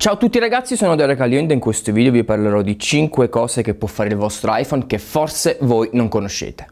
Ciao a tutti ragazzi, sono Dario Caliendo e in questo video vi parlerò di 5 cose che può fare il vostro iPhone che forse voi non conoscete.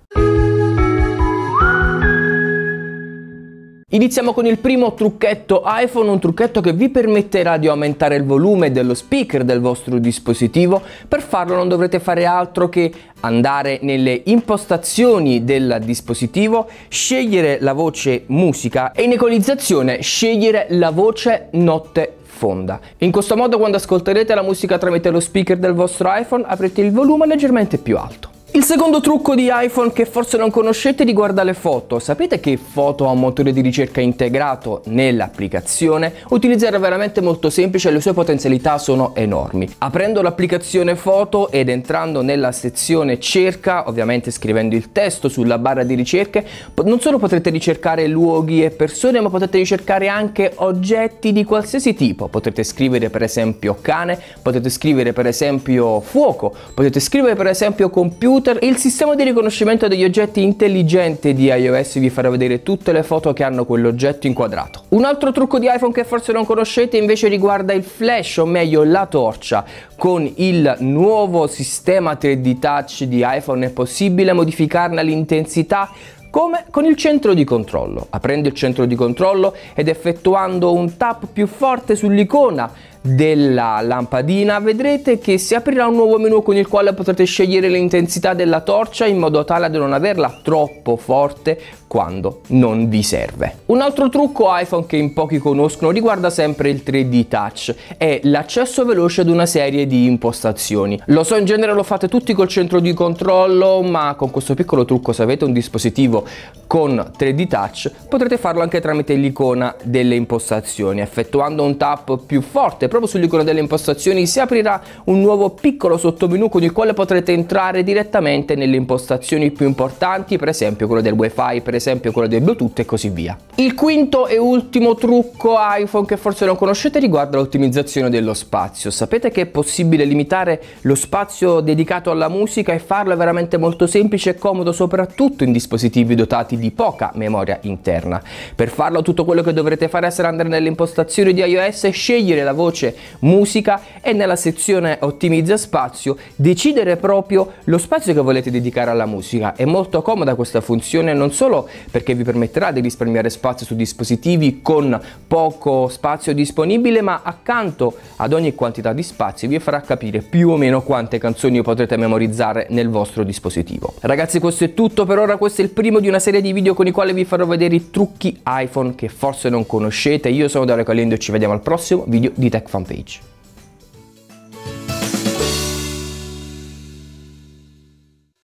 Iniziamo con il primo trucchetto iPhone, un trucchetto che vi permetterà di aumentare il volume dello speaker del vostro dispositivo. Per farlo non dovrete fare altro che andare nelle impostazioni del dispositivo, scegliere la voce musica e in equalizzazione scegliere la voce notte fonda. In questo modo quando ascolterete la musica tramite lo speaker del vostro iPhone avrete il volume leggermente più alto. Il secondo trucco di iPhone che forse non conoscete riguarda le foto. Sapete che Foto ha un motore di ricerca integrato nell'applicazione? Utilizzare è veramente molto semplice e le sue potenzialità sono enormi. Aprendo l'applicazione Foto ed entrando nella sezione cerca, ovviamente scrivendo il testo sulla barra di ricerche, non solo potrete ricercare luoghi e persone, ma potete ricercare anche oggetti di qualsiasi tipo. Potrete scrivere per esempio cane, potete scrivere per esempio fuoco, potete scrivere per esempio computer computer il sistema di riconoscimento degli oggetti intelligente di iOS vi farà vedere tutte le foto che hanno quell'oggetto inquadrato. Un altro trucco di iPhone che forse non conoscete invece riguarda il flash, o meglio la torcia. Con il nuovo sistema 3D Touch di iPhone è possibile modificarne l'intensità come con il centro di controllo. Aprendo il centro di controllo ed effettuando un tap più forte sull'icona della lampadina vedrete che si aprirà un nuovo menu con il quale potrete scegliere l'intensità della torcia in modo tale da non averla troppo forte quando non vi serve. Un altro trucco iPhone che in pochi conoscono riguarda sempre il 3D Touch, è l'accesso veloce ad una serie di impostazioni. Lo so in genere lo fate tutti col centro di controllo, ma con questo piccolo trucco se avete un dispositivo con 3D Touch potrete farlo anche tramite l'icona delle impostazioni, effettuando un tap più forte proprio sull'icona delle impostazioni si aprirà un nuovo piccolo sottomenu con il quale potrete entrare direttamente nelle impostazioni più importanti, per esempio quello del wifi, per esempio quello del bluetooth e così via. Il quinto e ultimo trucco iPhone che forse non conoscete riguarda l'ottimizzazione dello spazio. Sapete che è possibile limitare lo spazio dedicato alla musica e farlo veramente molto semplice e comodo soprattutto in dispositivi dotati di poca memoria interna. Per farlo tutto quello che dovrete fare sarà andare nelle impostazioni di iOS e scegliere la voce voce musica e nella sezione ottimizza spazio decidere proprio lo spazio che volete dedicare alla musica. È molto comoda questa funzione non solo perché vi permetterà di risparmiare spazio su dispositivi con poco spazio disponibile, ma accanto ad ogni quantità di spazio vi farà capire più o meno quante canzoni potrete memorizzare nel vostro dispositivo. Ragazzi questo è tutto per ora, questo è il primo di una serie di video con i quali vi farò vedere i trucchi iPhone che forse non conoscete. Io sono Dario Calendo e ci vediamo al prossimo video di Tech Fanpage.